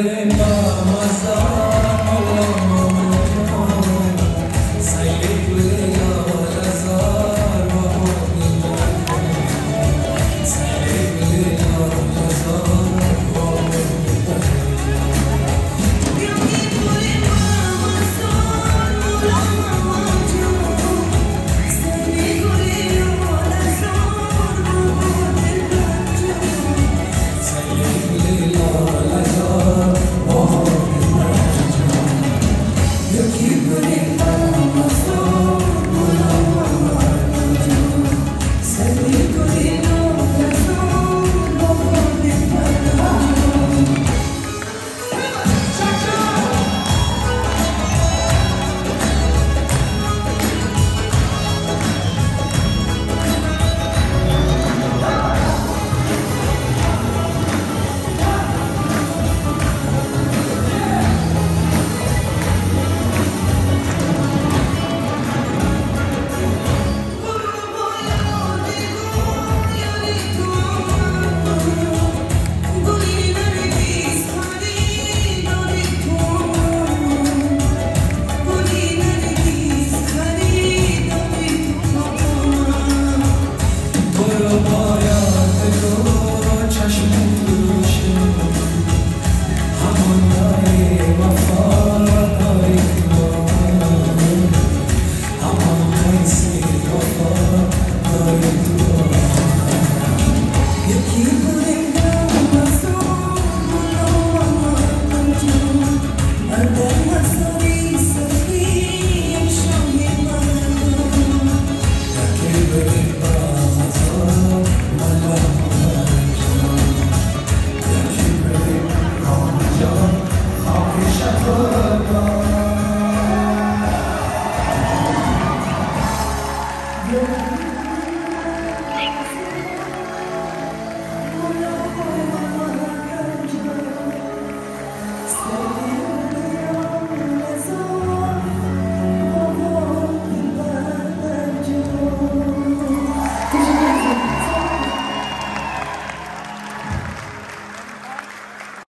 bem, mamãe.